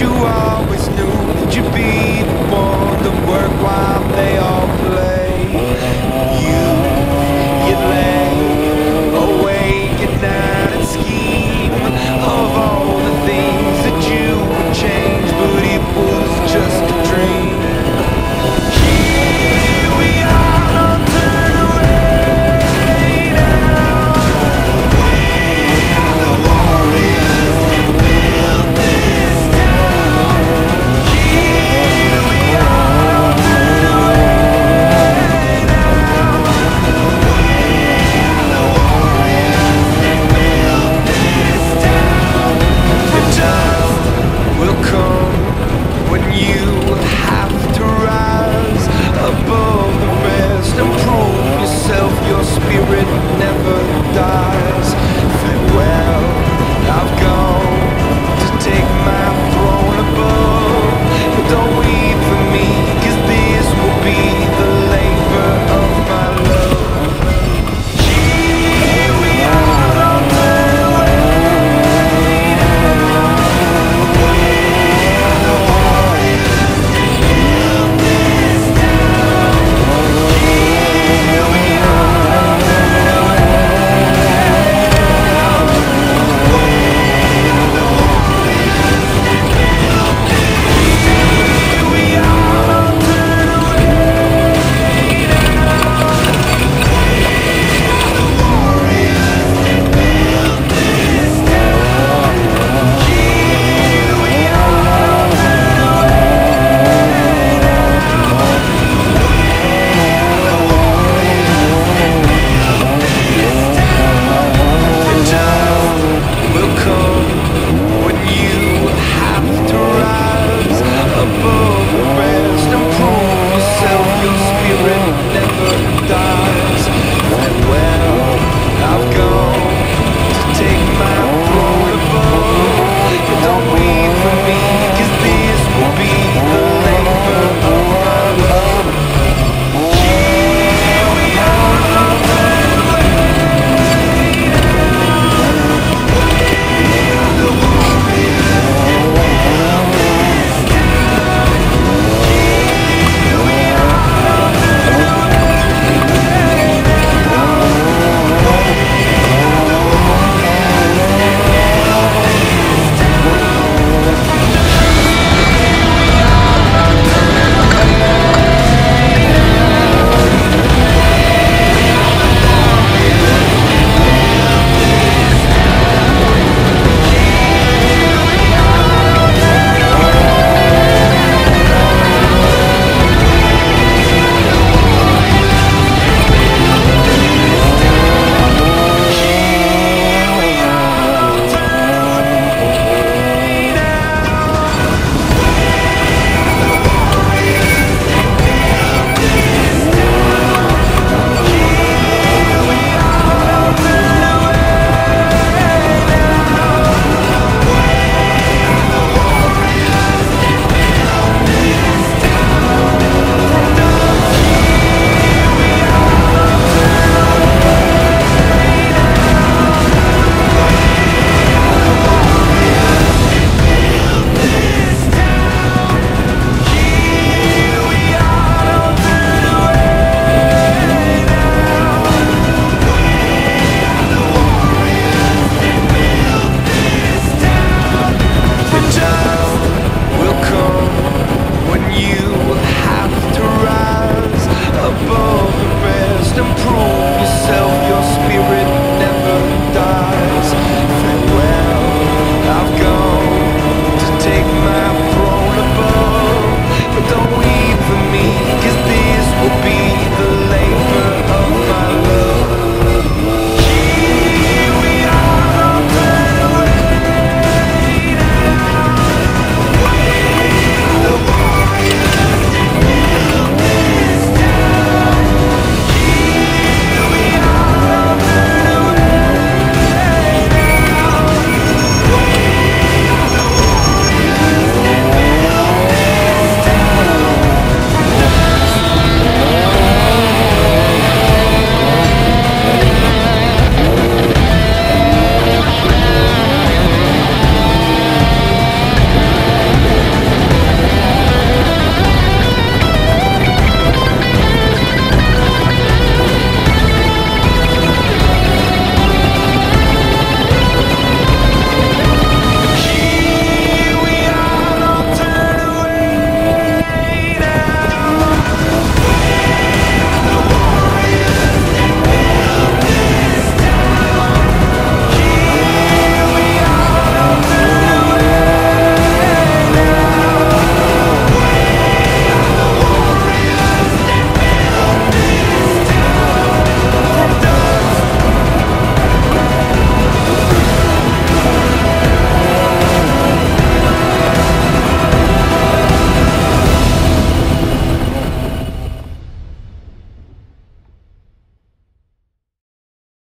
you always knew that you'd be the one to work while they all come when you have to rise above the rest and prove yourself, your spirit never